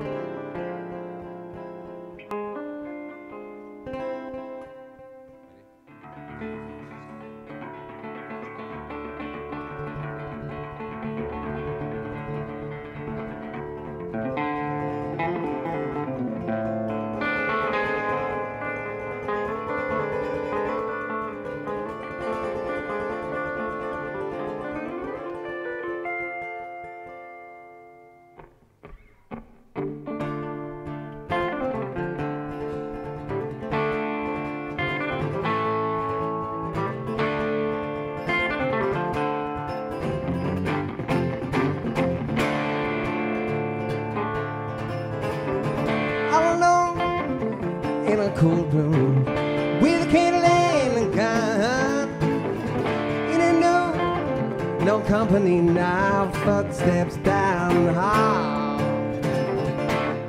all cold room with a candle and a gun. In a no, no company now, footsteps down the hall.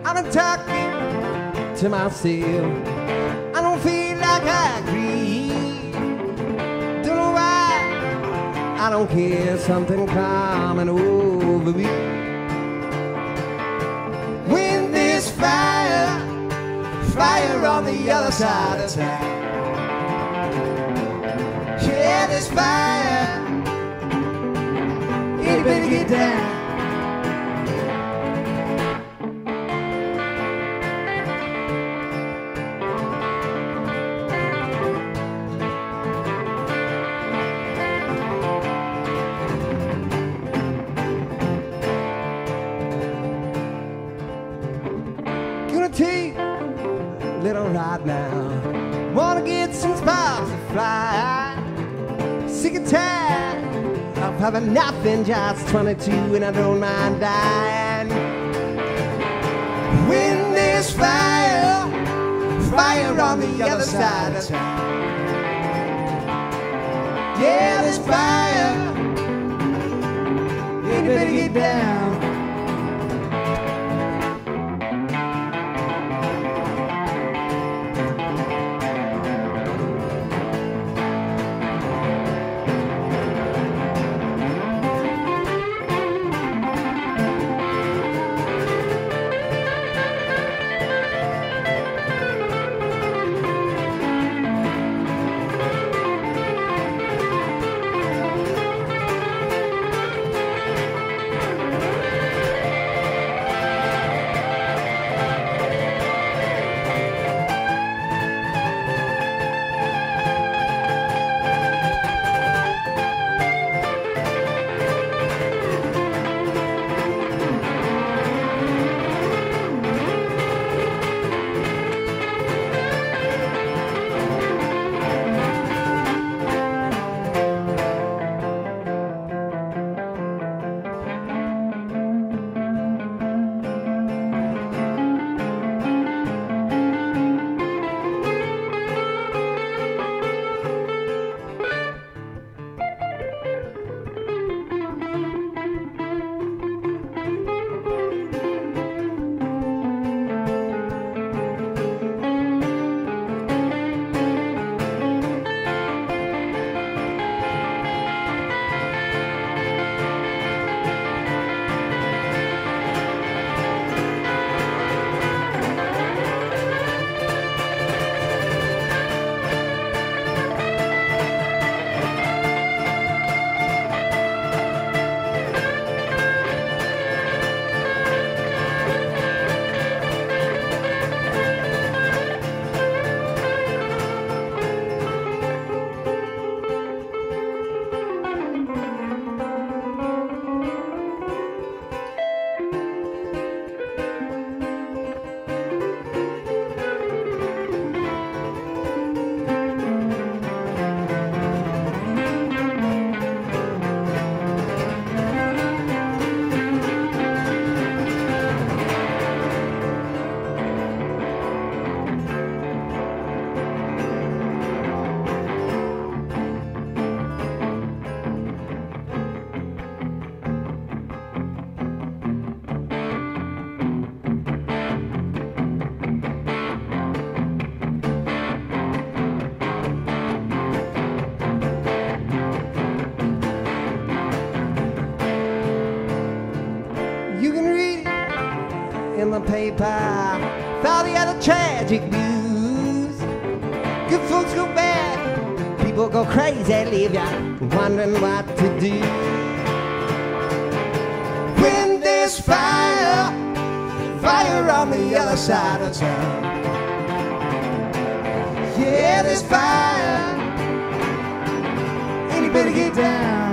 I'm talking to myself. I don't feel like I agree. Don't know why. I don't care. Something coming over me on the other side of town. Yeah, there's fire. Better get down. Ride now. Wanna get some sparks to fly. Sick and tired of having nothing, just 22 and I don't mind dying. When there's fire, fire on the other side of town. Yeah, there's fire. You better get down. Paper with all the other tragic news. Good folks go bad, people go crazy, leave ya wondering what to do. When there's fire, fire on the other side of town. Yeah, there's fire, and you better get down.